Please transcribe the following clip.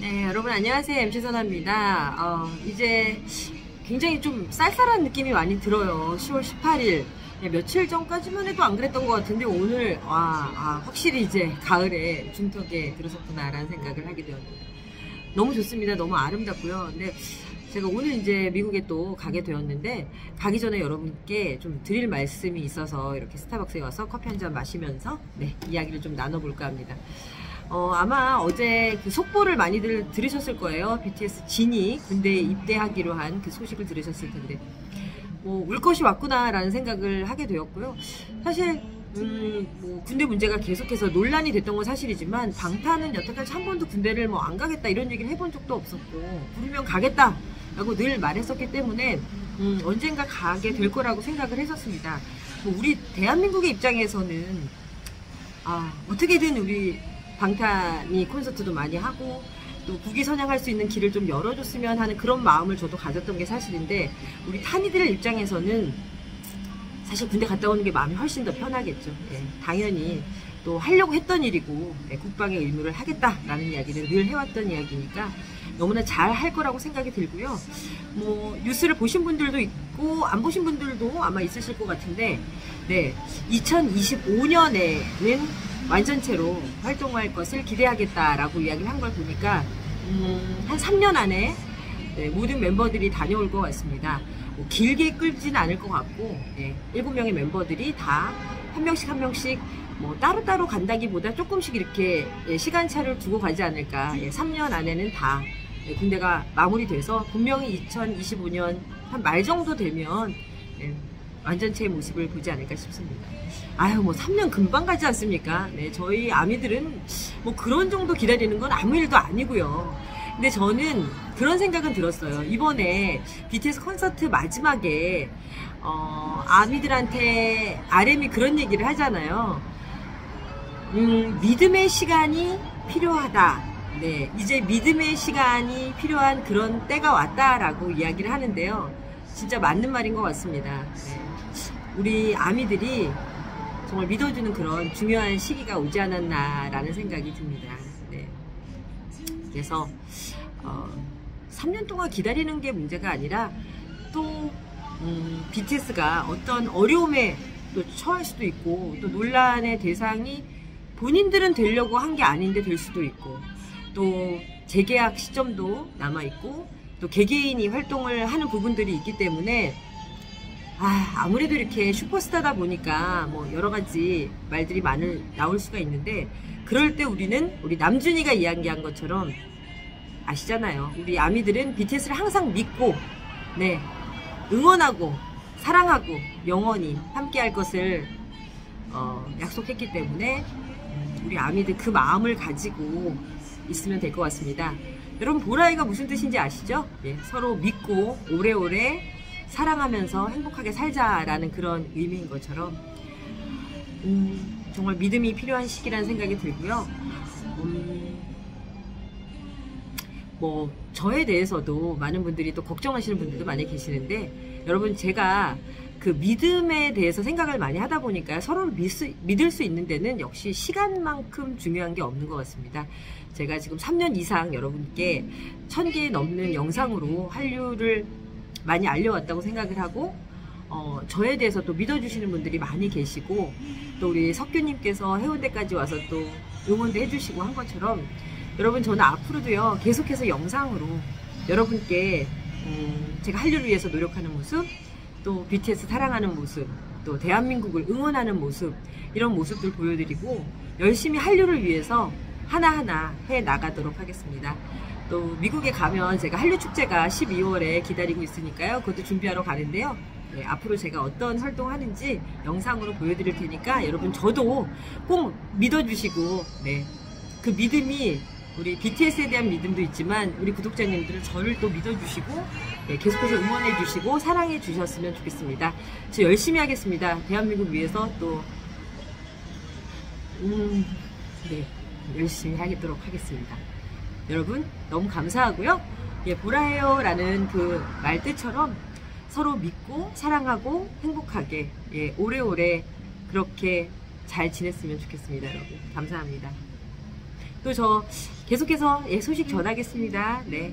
네, 여러분 안녕하세요. MC 선아입니다. 어, 이제 굉장히 좀 쌀쌀한 느낌이 많이 들어요. 10월 18일. 네, 며칠 전까지만 해도 안 그랬던 것 같은데 오늘 와, 아, 확실히 이제 가을에 중턱에 들어섰구나라는 생각을 하게 되었는데 너무 좋습니다. 너무 아름답고요. 근데 제가 오늘 이제 미국에 또 가게 되었는데 가기 전에 여러분께 좀 드릴 말씀이 있어서 이렇게 스타벅스에 와서 커피 한 잔 마시면서 네, 이야기를 좀 나눠볼까 합니다. 어, 아마 어제 그 속보를 많이들 들으셨을 거예요. BTS 진이 군대에 입대하기로 한 그 소식을 들으셨을 텐데 뭐, 울 것이 왔구나라는 생각을 하게 되었고요. 사실, 음, 뭐, 군대 문제가 계속해서 논란이 됐던 건 사실이지만, 방탄은 여태까지 한 번도 군대를 뭐 안 가겠다 이런 얘기를 해본 적도 없었고, 부르면 가겠다! 라고 늘 말했었기 때문에, 음, 언젠가 가게 될 거라고 생각을 했었습니다. 뭐 우리 대한민국의 입장에서는, 아, 어떻게든 우리 방탄이 콘서트도 많이 하고, 또 국위 선양할 수 있는 길을 좀 열어줬으면 하는 그런 마음을 저도 가졌던 게 사실인데 우리 탄이들 입장에서는 사실 군대 갔다 오는 게 마음이 훨씬 더 편하겠죠. 예, 당연히 또 하려고 했던 일이고 예, 국방의 의무를 하겠다라는 이야기를 늘 해왔던 이야기니까 너무나 잘 할 거라고 생각이 들고요. 뭐 뉴스를 보신 분들도 있고 안 보신 분들도 아마 있으실 것 같은데 네 2025년에는 완전체로 활동할 것을 기대하겠다라고 이야기를 한 걸 보니까 음, 한 3년 안에 네, 모든 멤버들이 다녀올 것 같습니다. 뭐 길게 끌지는 않을 것 같고 네, 7명의 멤버들이 다 한 명씩 한 명씩 뭐 따로따로 간다기보다 조금씩 이렇게 예, 시간차를 두고 가지 않을까 예, 3년 안에는 다 예, 군대가 마무리돼서 분명히 2025년 한 말 정도 되면 예, 완전체의 모습을 보지 않을까 싶습니다. 아유, 뭐 3년 금방 가지 않습니까? 네, 저희 아미들은 뭐 그런 정도 기다리는 건 아무 일도 아니고요. 근데 저는 그런 생각은 들었어요. 이번에 BTS 콘서트 마지막에 어, 아미들한테 RM이 그런 얘기를 하잖아요. 음, 믿음의 시간이 필요하다. 네, 이제 믿음의 시간이 필요한 그런 때가 왔다라고 이야기를 하는데요. 진짜 맞는 말인 것 같습니다. 네. 우리 아미들이 정말 믿어주는 그런 중요한 시기가 오지 않았나라는 생각이 듭니다. 네. 그래서 어, 3년 동안 기다리는 게 문제가 아니라 또 음, BTS가 어떤 어려움에 또 처할 수도 있고 또 논란의 대상이 본인들은 되려고 한 게 아닌데 될 수도 있고 또 재계약 시점도 남아 있고 또 개개인이 활동을 하는 부분들이 있기 때문에 아, 아무래도 이렇게 슈퍼스타다 보니까 뭐 여러 가지 말들이 많을 나올 수가 있는데 그럴 때 우리는 우리 남준이가 이야기한 것처럼 아시잖아요. 우리 아미들은 BTS를 항상 믿고 네 응원하고 사랑하고 영원히 함께할 것을 어, 약속했기 때문에 우리 아미들 그 마음을 가지고 있으면 될 것 같습니다. 여러분 보라이가 무슨 뜻인지 아시죠? 네, 서로 믿고 오래오래 사랑하면서 행복하게 살자라는 그런 의미인 것처럼 음, 정말 믿음이 필요한 시기라는 생각이 들고요. 음, 뭐 저에 대해서도 많은 분들이 또 걱정하시는 분들도 많이 계시는데 여러분 제가 그 믿음에 대해서 생각을 많이 하다 보니까 서로를 믿수, 믿을 수 있는 데는 역시 시간만큼 중요한 게 없는 것 같습니다. 제가 지금 3년 이상 여러분께 1000개 넘는 영상으로 한류를 많이 알려왔다고 생각을 하고 어, 저에 대해서 또 믿어주시는 분들이 많이 계시고 또 우리 석규님께서 해운대까지 와서 또 응원도 해주시고 한 것처럼 여러분 저는 앞으로도요 계속해서 영상으로 여러분께 음, 제가 한류를 위해서 노력하는 모습 또 BTS 사랑하는 모습 또 대한민국을 응원하는 모습 이런 모습들 보여드리고 열심히 한류를 위해서 하나하나 해 나가도록 하겠습니다. 또 미국에 가면 제가 한류 축제가 12월에 기다리고 있으니까요. 그것도 준비하러 가는데요. 네, 앞으로 제가 어떤 활동하는지 영상으로 보여드릴 테니까 여러분 저도 꼭 믿어주시고 네, 그 믿음이 우리 BTS에 대한 믿음도 있지만 우리 구독자님들은 저를 또 믿어주시고 네, 계속해서 응원해주시고 사랑해주셨으면 좋겠습니다. 저 열심히 하겠습니다. 대한민국 위해서 또 음, 네, 열심히 하도록 하겠습니다. 여러분 너무 감사하고요. 예, 보라해요 라는 그 말뜻처럼 서로 믿고 사랑하고 행복하게 예, 오래오래 그렇게 잘 지냈으면 좋겠습니다. 여러분 감사합니다. 또 저 계속해서 예, 소식 전하겠습니다. 네.